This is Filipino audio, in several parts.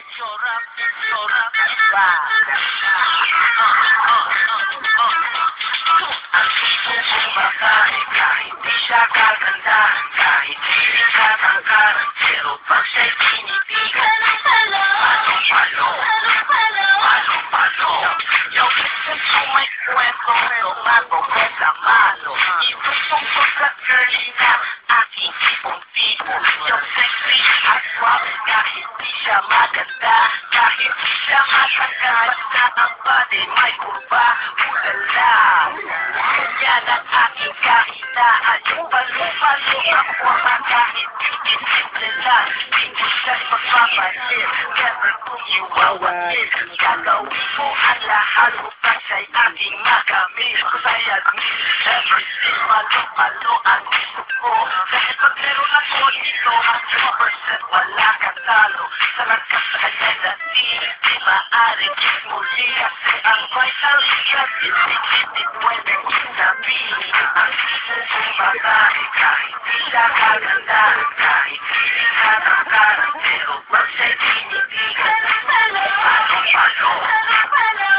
It's your rap, it's your rap, it's rap. Ang tipo kong babae, kahit di siya kaganda, kahit hindi ka tangkar, pero pag siya'y tinitigan, palong-palo, palong-palo. Yo, listen maganda, kahit siya matangkad, basta ang body may kurba, ulala. Yan ang aking kahinaan, yung palo-palo ako ang kahit di simple lang. Di ko siya'y magpapalit, never kong iwawatin. Gagawin ko ang lahat upang siya'y aking makamit. Kaya never sin, malo-malo ang gusto ko. Dahil pag meron ako dito, ang 2% wala katalo. Sarap ka sa kanya na di, di maaaring muli. Kasi ang vital yes, hindi pwede sabihin. Ang tipo kong babae, kahit di siya kaganda, kahit hindi ka tangkar, pero pag siya'y tinitigan, palong-palo,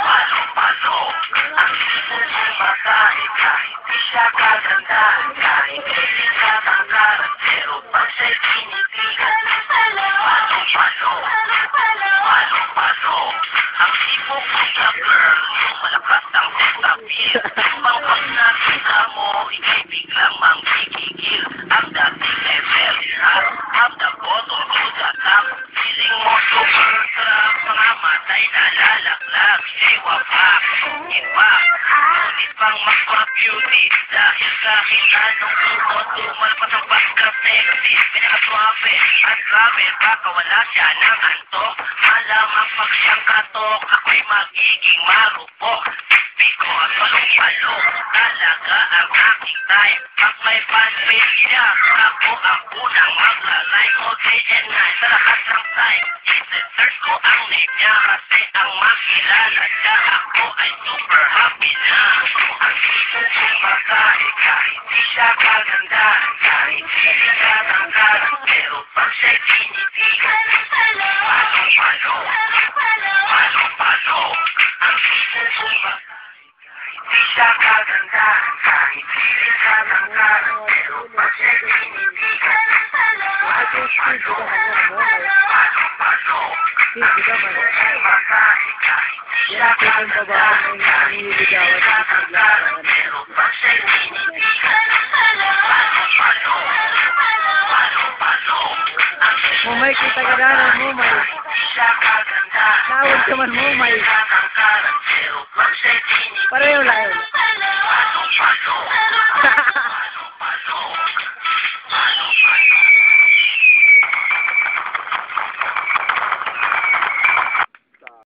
palong-palo. Ang tipo kong babae, kahit di siya kaganda, kahit hindi ka Ang na girl, yung malakas ang testapil, yung pag nakita mo, ika'y biglang manggigigil. Ang dating level, harap up the bottom to the top, feeling mo super sarap, mga matay na lalaklag, ipak, ngunit pang magpa-beauty, dahil kahit anong suot, tumalpas ang pagka-sexy, pinakaswabe, at grabe, baka wala siya ng antok, malamang pag siyang katok, ako'y magiging marupok, because palong-palo, talaga ang aking type, pag may niya, ako ang unang day and night, sa lahat ng time, i-search ko ang name niya, kasi ang makilala siya, ako ay super happy na, ang tipo kong babae, kahit di siya kaganda, kahit hindi ka tangkar, pero pag siya'y tinitigan, palong-palo, palong-palo, ang tipo kong babae, Di siya kaganda, kahit hindi ka tangkar, pero pag siya'y tinitigan, palong-palo, palong-palo, ang tipo kong babae, kahit di siya kaganda, kahit hindi ka tangkar, pero pag siya'y tinitigan, palong-palo, palong-palo, ang tipo Mumay, kita ka na, mumay. di siya kaganda, Tawag ka man, mumay. hindi ka pero pag siya'y tinitigan, Pareho lang. Palong-palo,